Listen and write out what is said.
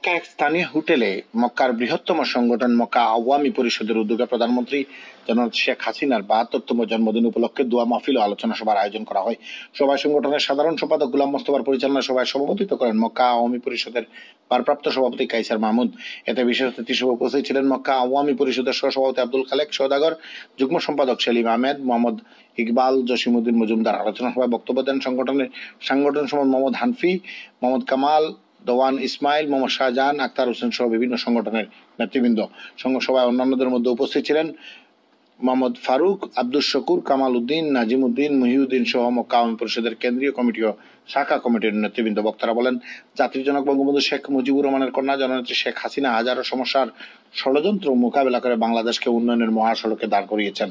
মক্কা এক স্থানীয় হোটেলে মক্কার বৃহত্তম সংগঠন মক্কা আওয়ামী পরিষদের উদ্যোগে প্রধানমন্ত্রী জননেত্রী শেখ হাসিনার বাহাত্তরতম জন্মদিন উপলক্ষে দোয়া মাহফিল ও আলোচনা সভার আয়োজন করা হয়। সভায় সংগঠনের সাধারণ সম্পাদক গুলাম মোস্তফার পরিচালনা সভায় সভাপতিত্ব করেন মক্কা আওয়ামী পরিষদের ভারপ্রাপ্ত সভাপতি কাইসার মাহমুদ। এতে বিশেষ অতিথি হিসেবে উপস্থিত ছিলেন মক্কা আওয়ামী পরিষদের সহসভাপতি আব্দুল খালেক সৌদাগর যুগ্ম সম্পাদক সেলিম আহমেদ, মোহাম্মদ ইকবাল জসিমুদ্দিন মজুমদার। আলোচনা সভায় বক্তব্য দেন সংগঠনের সাংগঠন সম্পাদক মোহাম্মদ হানফি, মোহাম্মদ কামাল দওয়ান ইসমাইল, মোহাম্মদ শাহজাহান, আক্তার হোসেন সহ বিভিন্ন সংগঠনের নেতৃবৃন্দ। সংঘ সভায় অন্যান্যদের মধ্যে উপস্থিত ছিলেন মোহাম্মদ ফারুক আব্দুল শকুর, কামাল উদ্দিন, নাজিম উদ্দিন, মহিউদ্দিন সহ মক্কা আওয়ামী পরিষদের কেন্দ্রীয় কমিটি ও শাখা কমিটির নেতৃবৃন্দ। বক্তারা বলেন, জাতির জনক বঙ্গবন্ধু শেখ মুজিবুর রহমানের কন্যা, জননেত্রী শেখ হাসিনা হাজারো সমস্যার ষড়যন্ত্র মোকাবেলা করে বাংলাদেশকে উন্নয়নের মহাসড়কে দাঁড় করিয়েছেন।